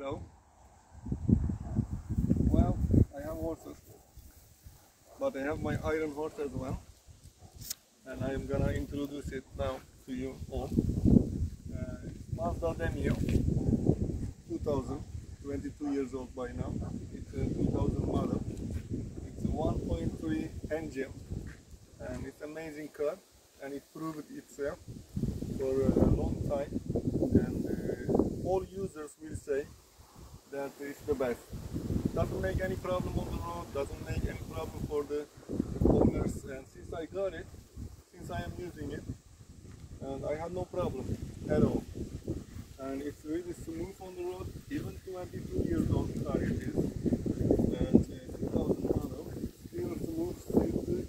Hello. Well, I have horses, but I have my iron horse as well, and I am gonna introduce it now to you all. Uh, Mazda Demio, 2000, 22 years old by now. It's a 2000 model. It's a 1.3 engine, and it's amazing car, and it proved itself for a long time, and uh, all users will say that it's the best. Doesn't make any problem on the road, doesn't make any problem for the owners. And since I got it, since I am using it, and I have no problem at all. And it's really smooth on the road, even 22 years old car it is. And uh, 2000 model, still good,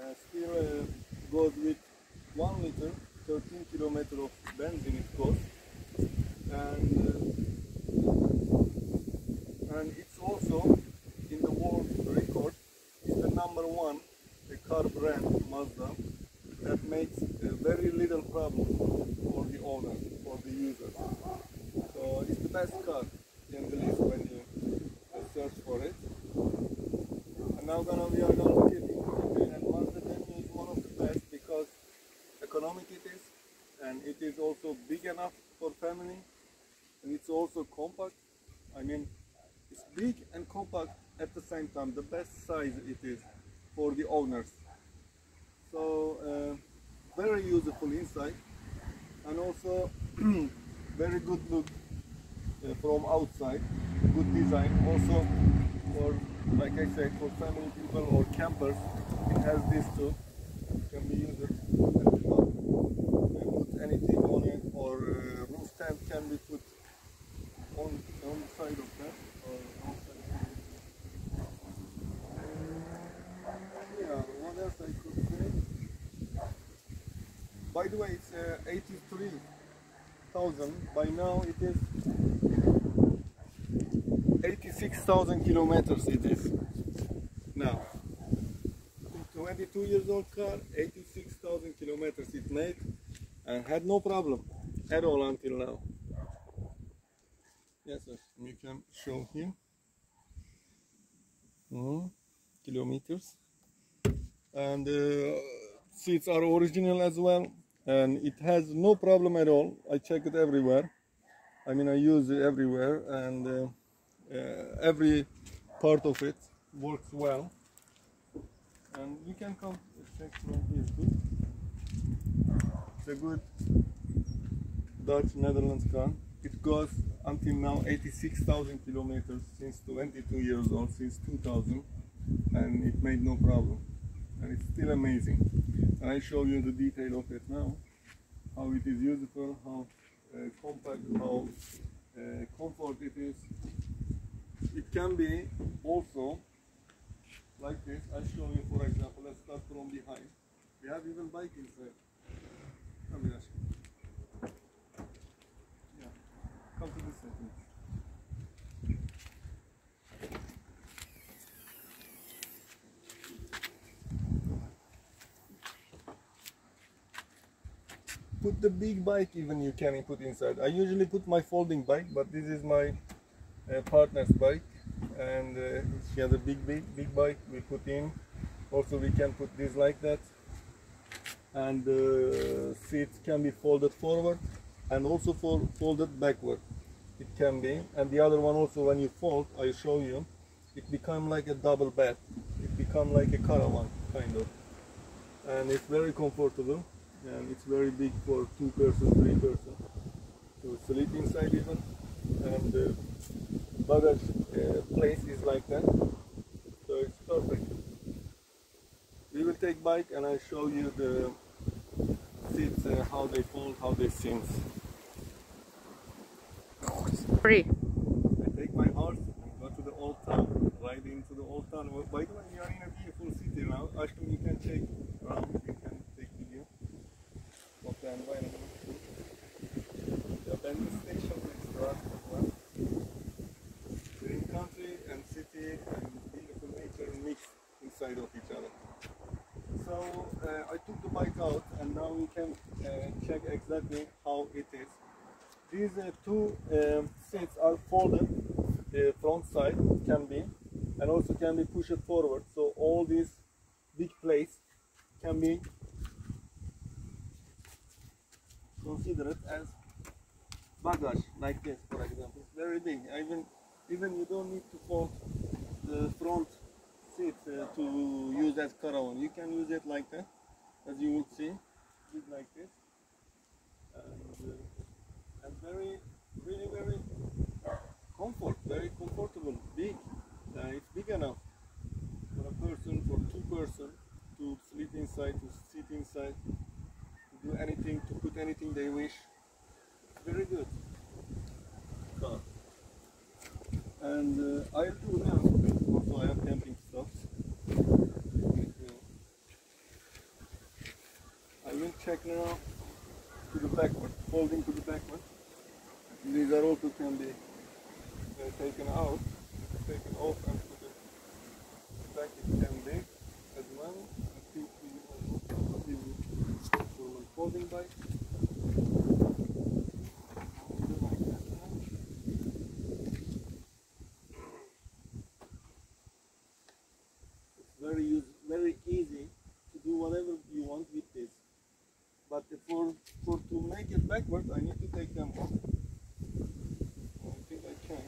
uh, still uh, goes with 1 liter, 13 kilometer of benzene it goes. And uh, and it's also in the world record. It's the number one the car brand Mazda that makes a very little problem for the owner, for the user. So it's the best car in when you search for it. And now gonna we are gonna it. Okay, and Mazda is one of the best because economic it is, and it is also big enough for family, and it's also compact. I mean, it's big and compact at the same time. The best size it is for the owners. So uh, very useful inside, and also very good look from outside. Good design. Also for, like I said, for family people or campers, it has this too. Can be used top. Uh, Put anything on it, or uh, roof stand can be put on on the side of that or. Yeah, what else I could say? By the way, it's uh, 83,000. By now it is 86,000 kilometers. It is now. 22 years old car, 86,000 kilometers it made, and had no problem at all until now. Yes, sir. You can show here. Mhm. Kilometers. And uh, seats are original as well. And it has no problem at all. I check it everywhere. I mean, I use it everywhere. And uh, every part of it works well. And you can come check from here too. It's a good Dutch Netherlands car. It goes until now 86,000 kilometers since 22 years old, since 2000, and it made no problem. And it's still amazing. And I show you the detail of it now, how it is useful, how uh, compact, how uh, comfort it is. It can be also like this. I show you, for example, let's start from behind. We have even bike inside. Come here. Aşkım. Yeah. Come to this side, please. Put the big bike even you can put inside. I usually put my folding bike, but this is my uh, partner's bike, and uh, she has a big, big, big bike. We put in. Also, we can put this like that, and the seats can be folded forward, and also for folded backward. It can be, and the other one also when you fold, I show you, it become like a double bed. It become like a caravan kind of, and it's very comfortable, and it's very big for two person, three person to sleep inside even, and the bagage uh, place is like that, so it's perfect. We will take bike and I show you the seats, uh, how they fold, how they sit. Free. I take my horse and go to the old town, ride into the old town. Well, By the way, we are in a beautiful city now. Ashton, you can take around, you can take video of the environment. The Bendel station next to us as well. Green country and nature mixed inside of each other. So uh, I took the bike out and now we can uh, check exactly how it is. These uh, two um, seats are folded. The front side can be, and also can be pushed forward. So all these big plates can be considered as baggage, like this, for example. It's very big. Even even you don't need to fold the front seat uh, to use as caravan. You can use it like that, as you will see, just like this, and, uh, and very, really very comfort, very comfortable, big. Uh, it's big enough for a person, for two person to sleep inside, to sit inside, to do anything, to put anything they wish. Very good car. And uh, I'll do now. Also, I have camping stuff. I will check now to the back backward, folding to the back backward. These are also can be uh, taken out, taken off and put it back. It can be as well. I think we will for my folding bike. I'll do like that now. It's very use, very easy to do whatever you want with this. But for for to make it backward, I need to take them off. I think I can.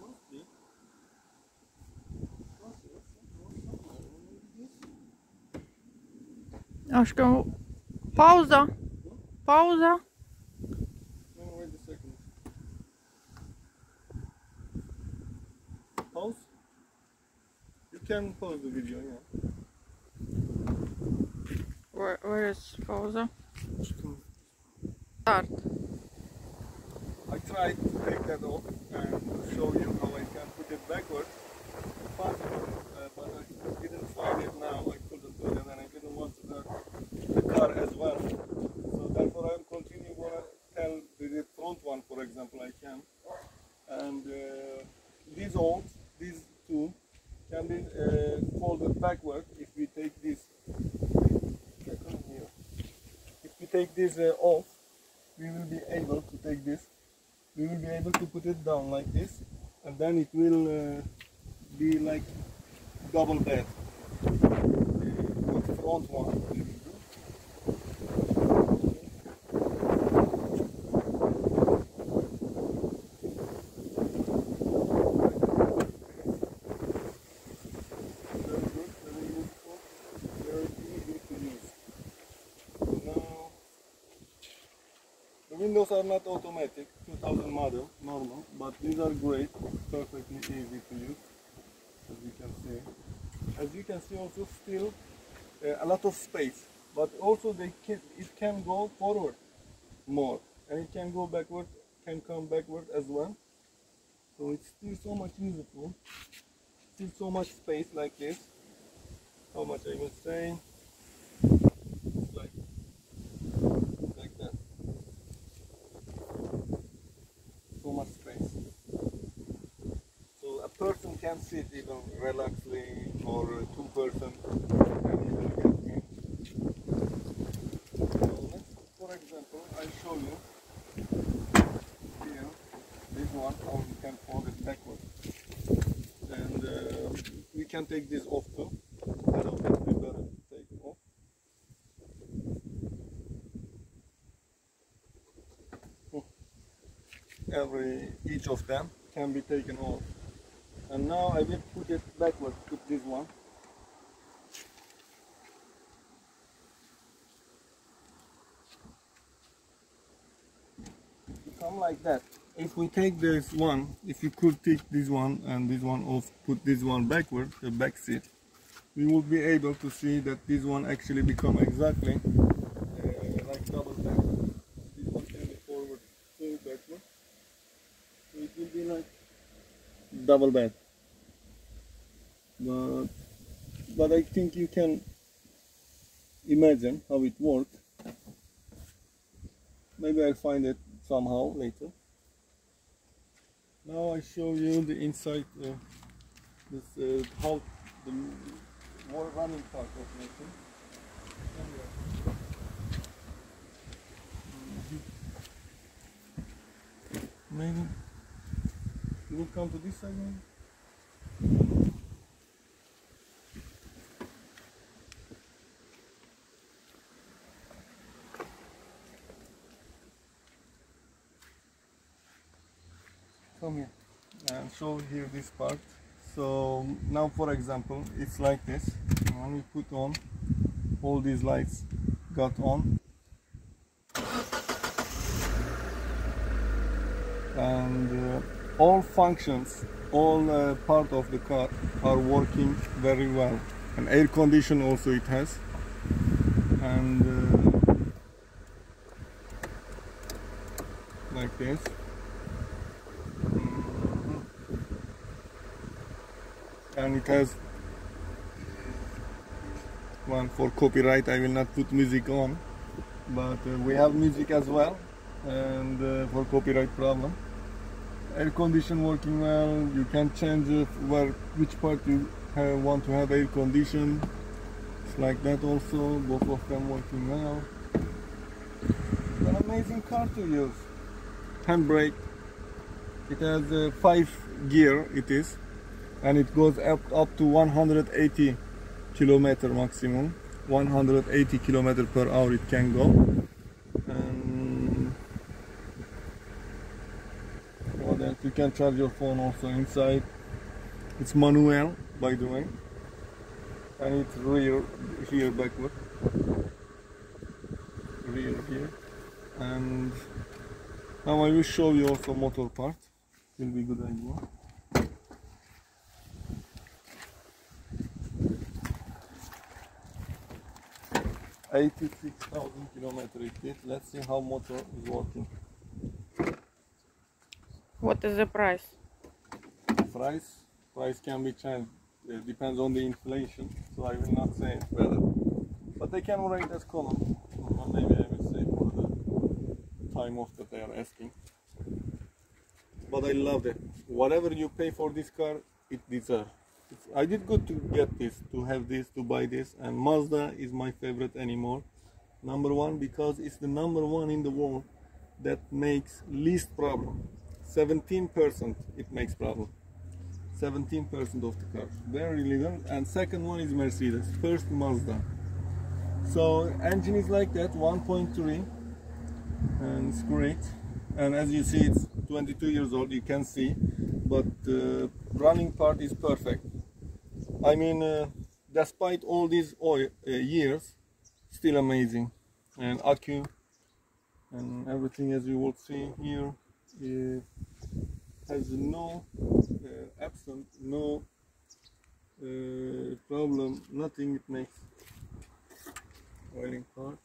Must be. Must be. Aşkım pauza. Pauza. No, wait a second. Pause. You can pause the video, yeah. Where, where is pauza? Start. I tried to take that off and show you how I can put it backward. Possible, uh, but I didn't find it now. I couldn't do it and I the car as well. So therefore I'm continuing what I tell the front one, for example, I can. And uh, these olds, these two, can be uh, folded backward if we take this. If we take this uh, off, we will be able to take this we will be able to put it down like this and then it will uh, be like double bed front one windows are not automatic, 2000 model, normal, but these are great, perfectly easy to use, as you can see. As you can see also still a lot of space, but also they can, it can go forward more, and it can go backward, can come backward as well. So it's still so much useful, still so much space like this. How much I was saying, like, like that. so much space. So a person can sit even relaxedly, or uh, two person can even get in. So let's, for example, I show you here this one how you can fold it backwards. and uh, we can take this off too. I don't think we better take off. every each of them can be taken off. And now I will put it backwards, put this one. Like that. if we take this one, if you could take this one and this one off, put this one backward, the back seat, we would be able to see that this one actually become exactly uh, like double back. This one can be forward, two backward. So it will be like double bed. But, but I think you can imagine how it works. Maybe I'll find it somehow later. Now I show you the inside, uh, this uh, how the more running part of machine. Maybe you will come to this side maybe? Come here and show here this part. So now for example it's like this. When we put on all these lights got on and uh, all functions all uh, part of the car are working very well and air condition also it has and uh, like this has one for copyright I will not put music on but uh, we have music as well and uh, for copyright problem. Air condition working well you can change uh, where which part you have, want to have air condition. It's like that also both of them working well. An amazing car to use. Handbrake. It has uh, five gear it is and it goes up up to 180 kilometer maximum. 180 kilometer per hour it can go. And you can charge your phone also inside. It's manual by the way. And it's rear here backward. Rear here. And now I will show you also motor part. Will be good idea 86,000 kilometer it did. Let's see how motor is working. What is the price? Price, price can be changed. It depends on the inflation, so I will not say it better. But they can rate as column. Or maybe I will say for the time of that they are asking. But I love it. Whatever you pay for this car, it deserves. I did good to get this, to have this, to buy this, and Mazda is my favorite anymore. Number one because it's the number one in the world that makes least problem. 17% it makes problem. 17% of the cars, very little. And second one is Mercedes, first Mazda. So engine is like that, 1.3, and it's great. And as you see, it's 22 years old. You can see, but uh, running part is perfect. I mean, uh, despite all these oil, uh, years, still amazing. And accu and everything, as you will see here, uh, has no uh, absent, no uh, problem, nothing it makes. Oiling part.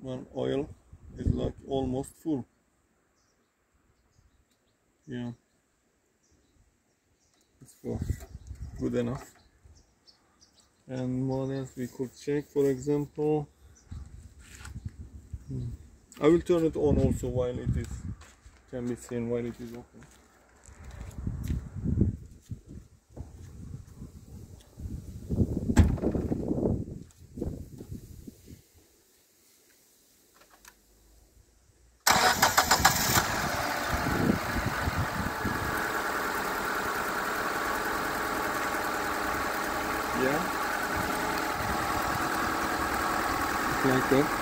One oil is like almost full. Yeah good enough. And what else we could check for example. Hmm. I will turn it on also while it is can be seen while it is open yeah like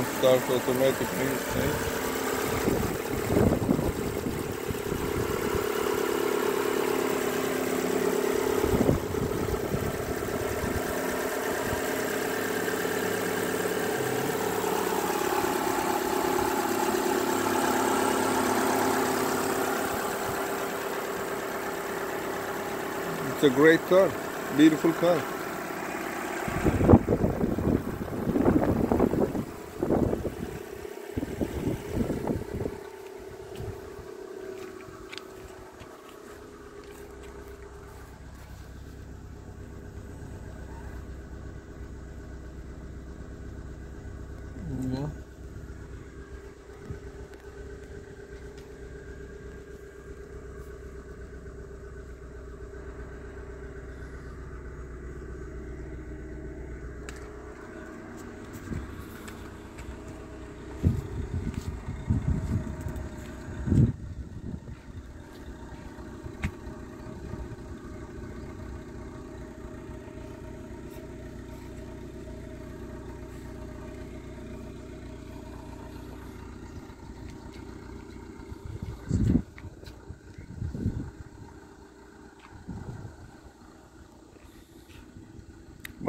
Sometimes starts automatically. It's a great car, beautiful car.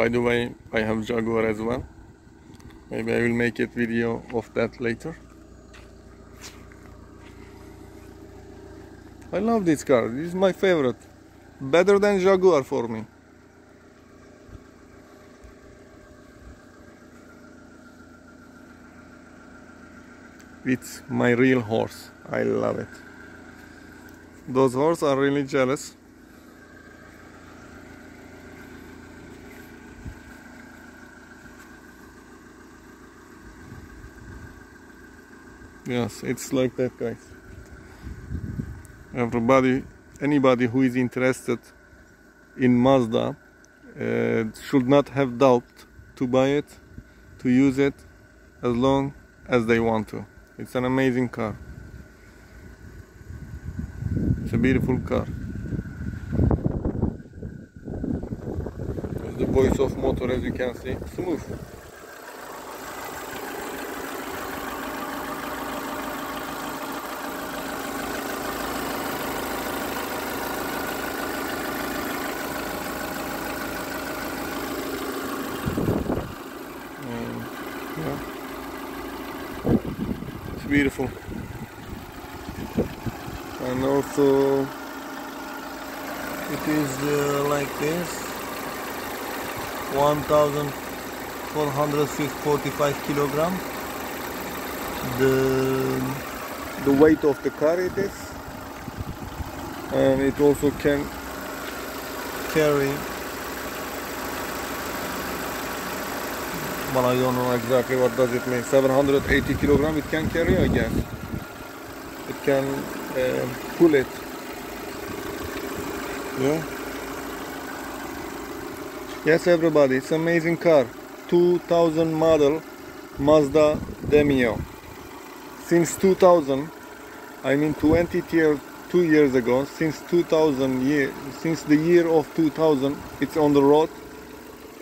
By the way, I have Jaguar as well. Maybe I will make a video of that later. I love this car. This is my favorite. Better than Jaguar for me. It's my real horse. I love it. Those horses are really jealous. Yes, it's like that, guys. Everybody, anybody who is interested in Mazda uh, should not have doubt to buy it, to use it as long as they want to. It's an amazing car. It's a beautiful car. The voice of motor as you can see. Smooth. Yeah. It's beautiful. And also it is uh, like this. 1445 kilogram. The the weight of the car it is. And it also can carry but I don't know exactly what does it mean 780 kilogram it can carry I guess. It can uh, pull it. Yeah. Yes everybody it's amazing car. 2000 model Mazda Demio. Since 2000 I mean 20 years two years ago since 2000 year since the year of 2000 it's on the road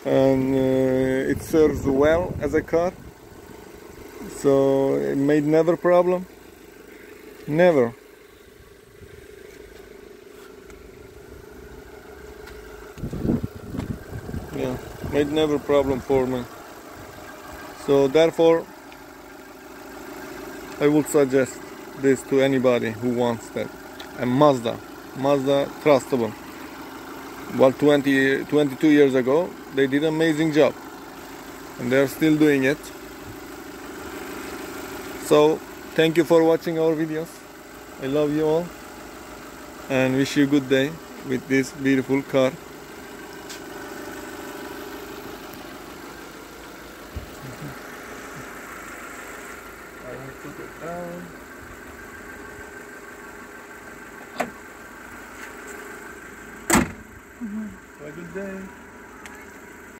and uh, it serves well as a car so it made never problem. Never. Yeah made never problem for me. So therefore I would suggest this to anybody who wants that. And Mazda. Mazda trustable well 20 22 years ago they did an amazing job. And they're still doing it. So thank you for watching our videos. I love you all. And wish you a good day with this beautiful car